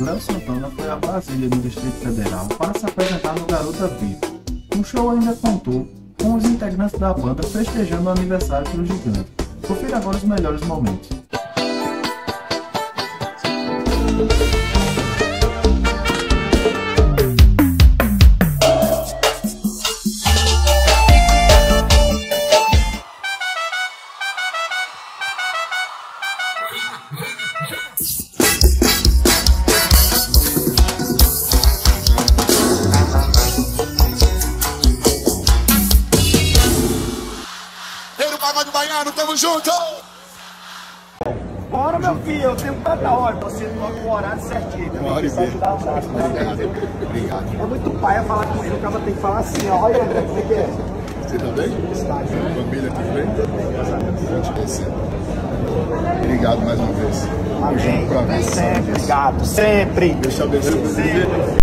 Léo Santana foi a Brasília, no Distrito Federal, para se apresentar no Garota VIP. O show ainda contou com os integrantes da banda festejando o aniversário do gigante. Confira agora os melhores momentos. Junto! Bora, meu filho, eu tenho tanta hora. Você toca o horário certinho. Uma hora e meia. Obrigado. Obrigado. É muito paia falar com ele, o cara tem que falar assim, ó. Olha, André, como é que é? Você tá bem? Família, tudo bem? Gente, receba. Obrigado mais uma vez. Tamo junto pra Amém. ver. Sempre, obrigado. Sempre. Deus te abençoe. Sempre.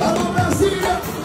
Alô, Brasília!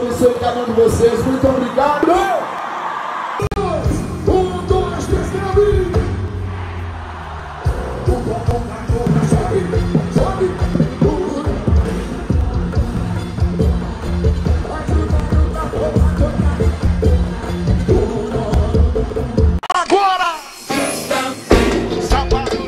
Abençoe cada um de vocês. Muito obrigado. Um, dois, três, três. Sobe, sobe. Sábado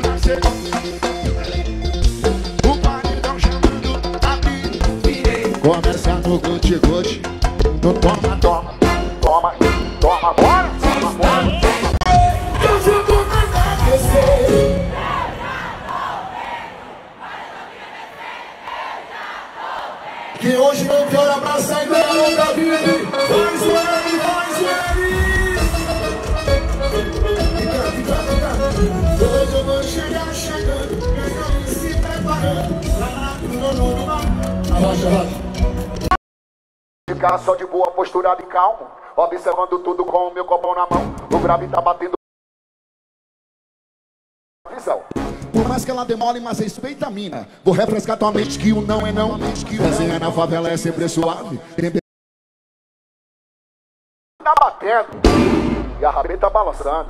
no toma, toma, toma, toma, bora, toma, toma. Eu jogo mais você. Que hoje não tem hora pra sair da longa vida. Faz o L, faz o L. Fica, fica, fica. Hoje eu vou chegar chegando, ganhando e se preparando. Lá na, no, no, no. Abaixa, abaixa. Ficar só de boa, posturado e calmo. Observando tudo com o meu copão na mão. O grave tá batendo. Visão. Por mais que ela demore, mas respeita a mina. Vou refrescar tua mente que o não é não. Resenha na favela é sempre suave. Tá batendo. E a rabeta tá balançando.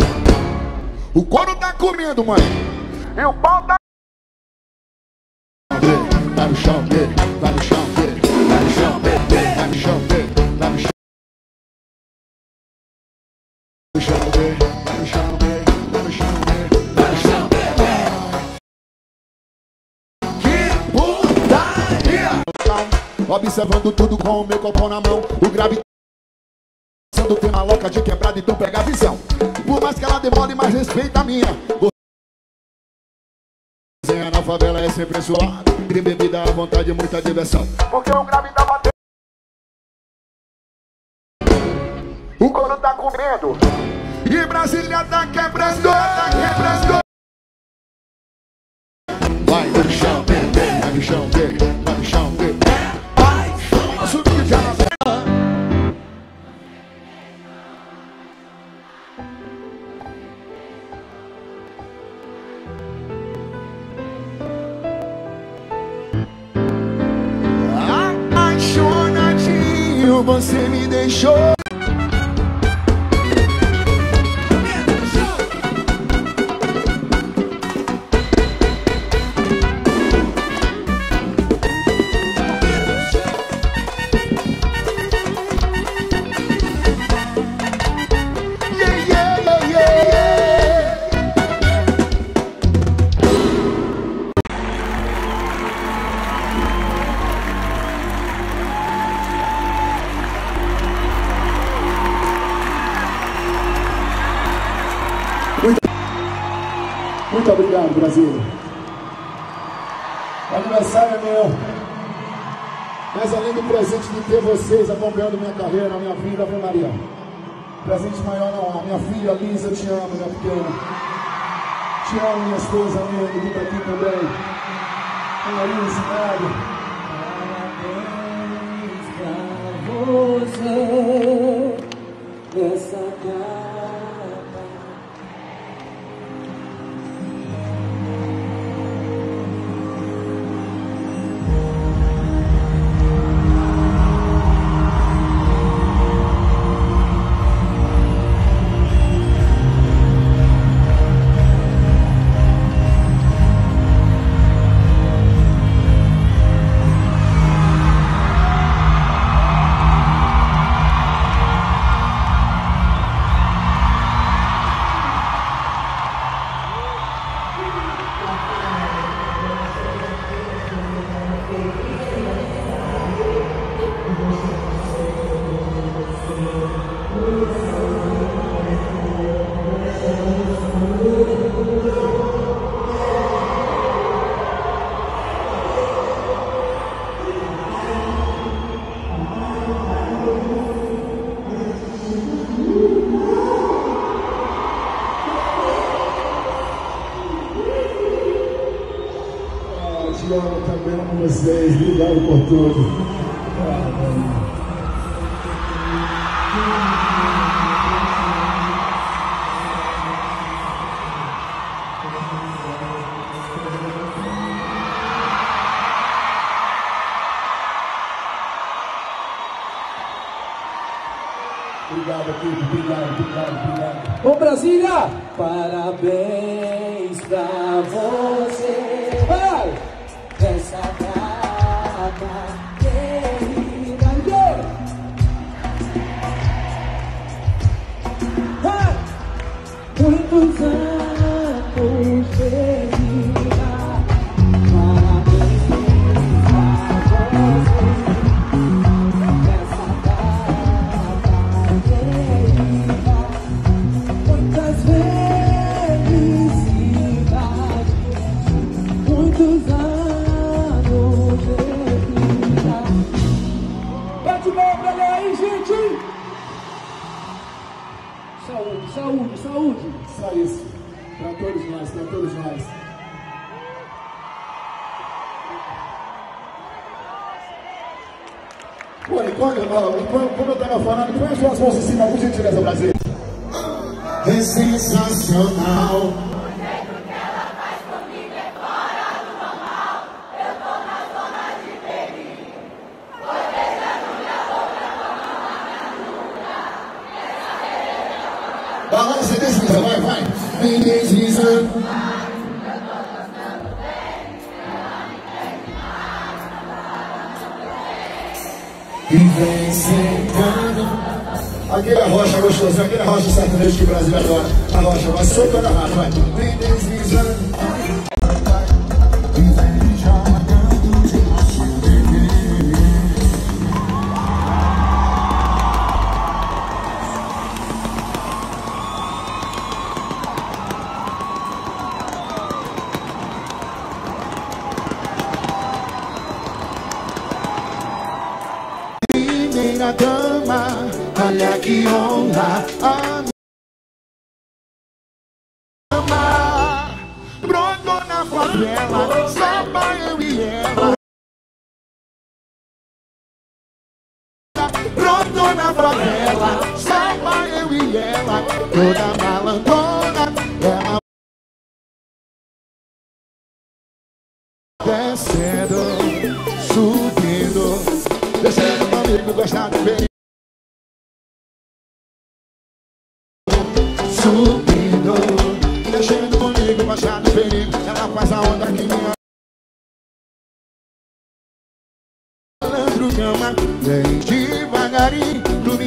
O couro tá comendo, mãe. E o pau tá. Tá no chão dele, Observando tudo com o meu copão na mão, o grave Sendo tem uma louca de quebrada, então pega a visão. Por mais que ela demore, mas respeita a minha. Resenha na favela é sempre suave. Crime, bebida, à vontade e muita diversão. Porque o grave tá batendo. O couro tá comendo. E Brasília tá quebrando, tá quebrando. Vai no chão, bebê, vai no chão, bebê, você me deixou. Muito obrigado, Brasil. O aniversário é meu. Mas além do presente de ter vocês acompanhando minha carreira, minha vida, Ave Maria. Presente maior não há. Minha filha Lisa, eu te amo, minha pequena. Te amo, minha esposa, minha, que está aqui também. Ana Lisa, Mário. você nessa Obrigado por tudo. Obrigado, obrigado, obrigado. Ô Brasília! Parabéns pra você! Pô, e quando, ó, e quando, como eu estava falando, põe as suas mãos em cima, por gentileza, Brasil. É sensacional. Balança e desliza, vai, vai. Vem deslizando. Vem sentando. Aquele arrocha gostosinho, aquele arrocha sertanejo que o Brasil adora. Arrocha, vai soltando a racha, vai. Vem deslizando. Olha que honra a ama. Brotou na favela, pra eu e ela. Brotou na favela, pra eu e ela. Toda malandona, ela descendo, subindo, descendo comigo, gostar de ver. Subindo, descendo comigo, de perigo. Ela faz a onda que me Malandro me ama, vem devagarinho, tu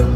Foi